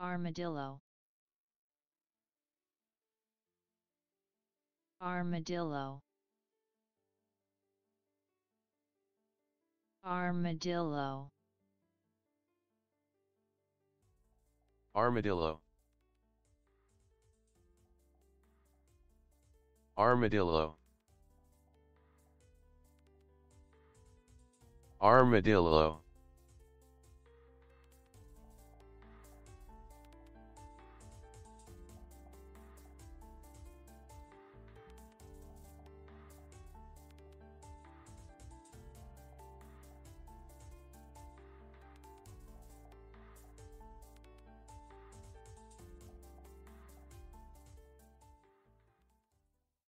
Armadillo. Armadillo. Armadillo. Armadillo. Armadillo. Armadillo.